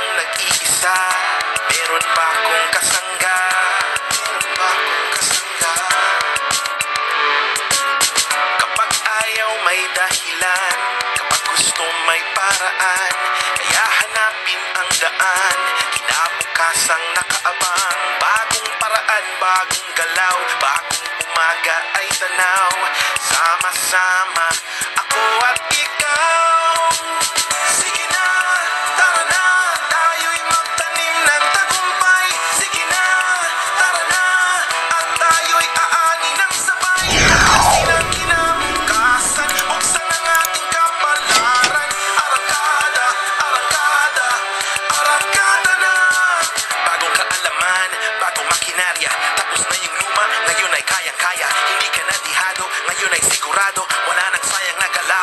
lang nag-iisa. Meron ba akong kasangga? Meron ba akong kasangga? Kapag ayaw may dahilan. Kapag gusto may paraan. Kaya hanapin ang daan. Kinabukasang nakaabang. Bagong paraan, bagong galaw. Bagong umaga ay tanaw. Sama-sama ako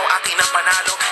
araw akin ang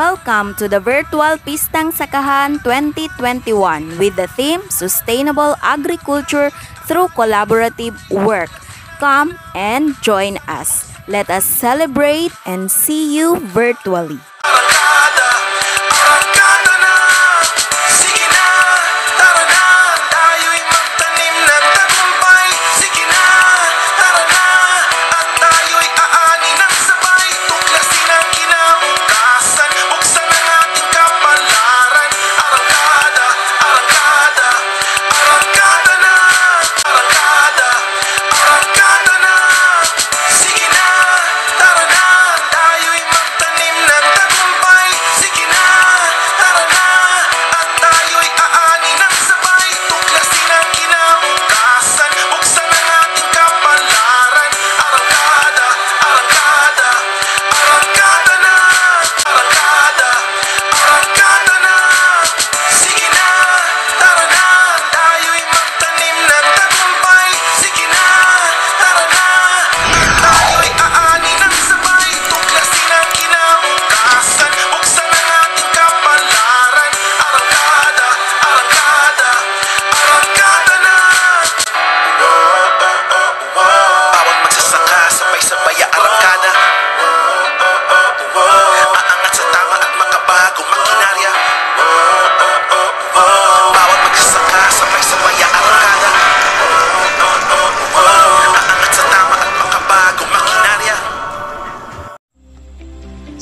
Welcome to the virtual Pistang Sakahan 2021 with the theme Sustainable Agriculture through Collaborative Work. Come and join us. Let us celebrate and see you virtually.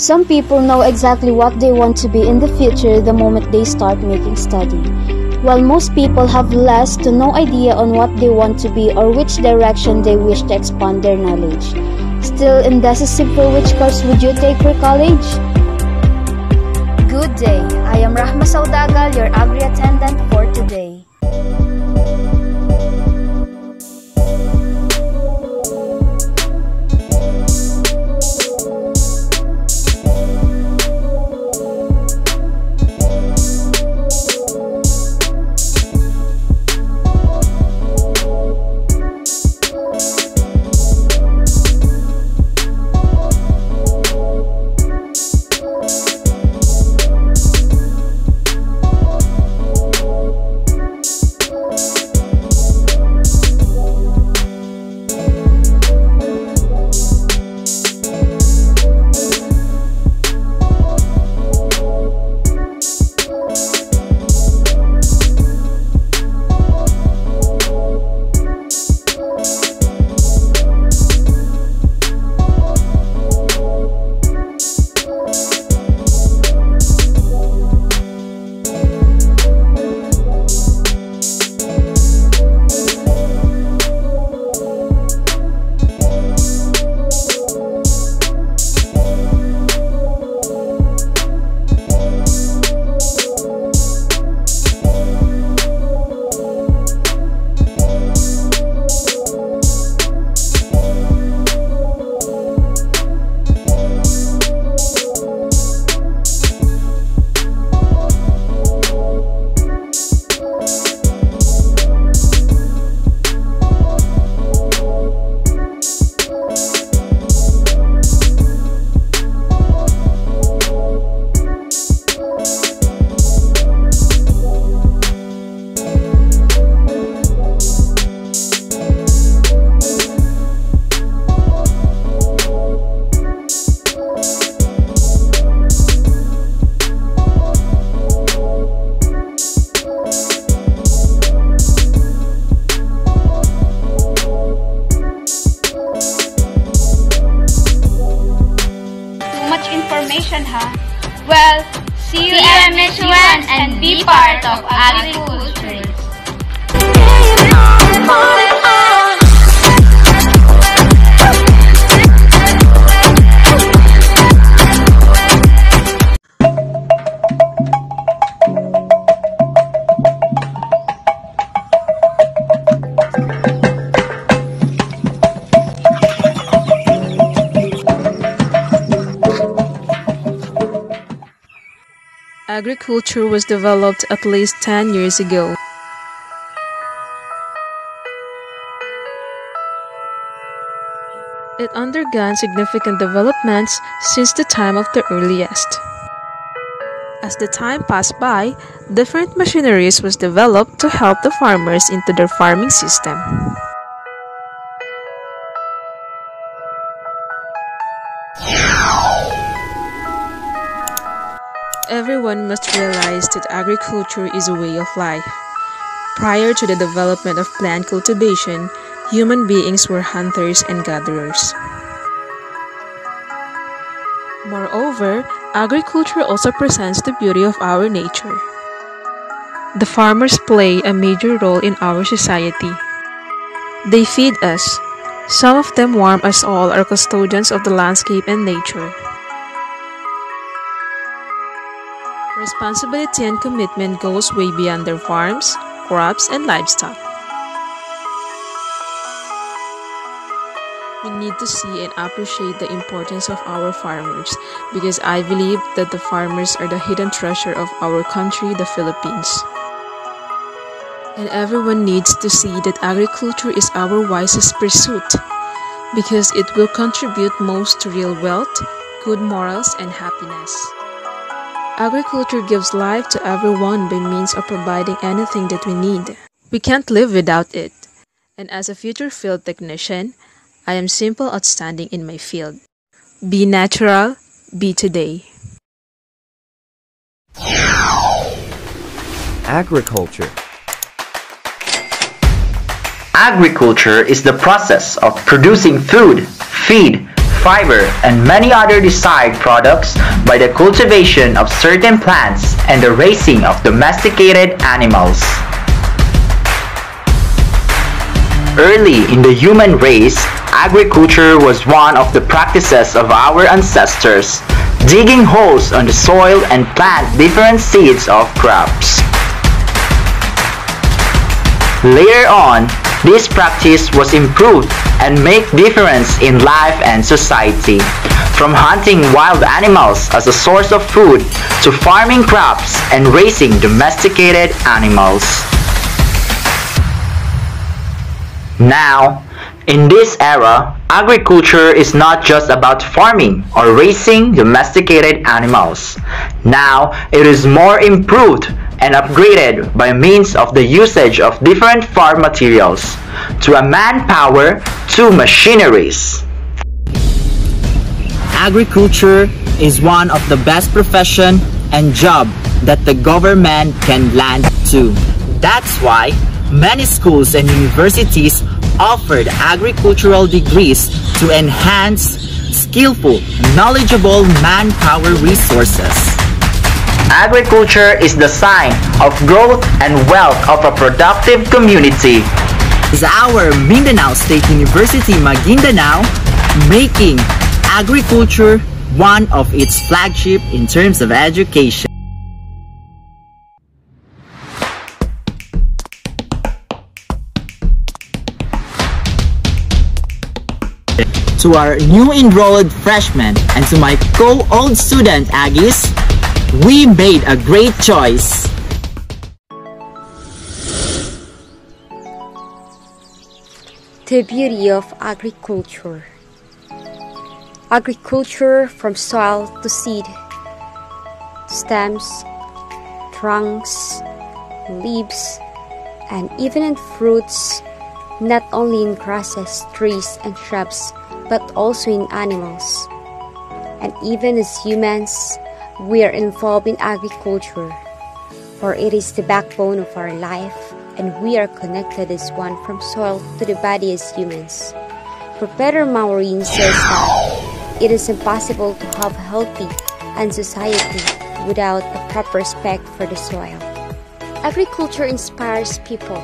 Some people know exactly what they want to be in the future the moment they start making study, while most people have less to no idea on what they want to be or which direction they wish to expand their knowledge. Still in that simple, which course would you take for college? Good day. I am Rahma Saudagal, your agri attendant for today. huh? Well, see you see at MH1 and, and be part of agriculture. Agriculture was developed at least 10 years ago. It undergone significant developments since the time of the earliest. As the time passed by, different machineries was developed to help the farmers into their farming system. Everyone must realize that agriculture is a way of life. Prior to the development of plant cultivation, human beings were hunters and gatherers. Moreover, agriculture also presents the beauty of our nature. The farmers play a major role in our society. They feed us. Some of them warm us all are custodians of the landscape and nature. Responsibility and commitment goes way beyond their farms, crops, and livestock. We need to see and appreciate the importance of our farmers because I believe that the farmers are the hidden treasure of our country, the Philippines. And everyone needs to see that agriculture is our wisest pursuit because it will contribute most to real wealth, good morals, and happiness. Agriculture gives life to everyone by means of providing anything that we need. We can't live without it. And as a future field technician, I am simple outstanding in my field. Be natural, be today. Agriculture. Agriculture is the process of producing food, feed, fiber, and many other desired products by the cultivation of certain plants and the raising of domesticated animals. Early in the human race, agriculture was one of the practices of our ancestors, digging holes on the soil and plant different seeds of crops. Later on, this practice was improved and make difference in life and society. From hunting wild animals as a source of food to farming crops and raising domesticated animals. Now, in this era, agriculture is not just about farming or raising domesticated animals. Now, it is more improved and upgraded by means of the usage of different farm materials, to a manpower to machineries. Agriculture is one of the best profession and job that the government can land to. That's why many schools and universities offered agricultural degrees to enhance skillful, knowledgeable manpower resources. Agriculture is the sign of growth and wealth of a productive community. Is our Mindanao State University Maguindanao making agriculture one of its flagship in terms of education. To our new enrolled freshmen and to my co-old student Aggies, we made a great choice. The beauty of agriculture. Agriculture from soil to seed, stems, trunks, leaves, and even in fruits, not only in grasses, trees, and shrubs, but also in animals. And even as humans, we are involved in agriculture, for it is the backbone of our life, and we are connected as one from soil to the body as humans. Professor Maureen says that it is impossible to have healthy, and society without a proper respect for the soil. Agriculture inspires people.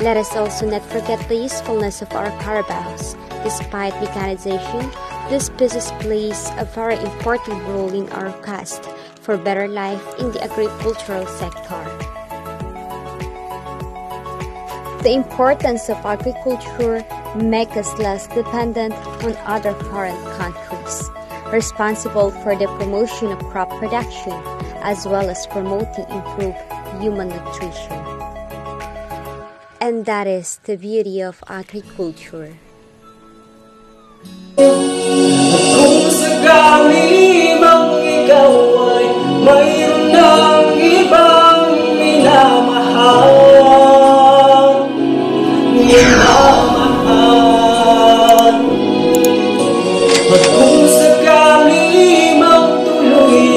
Let us also not forget the usefulness of our carabaos. Despite mechanization, this business plays a very important role in our quest for better life in the agricultural sector. The importance of agriculture makes us less dependent on other foreign countries, responsible for the promotion of crop production as well as promoting improved human nutrition. And that is the beauty of agriculture.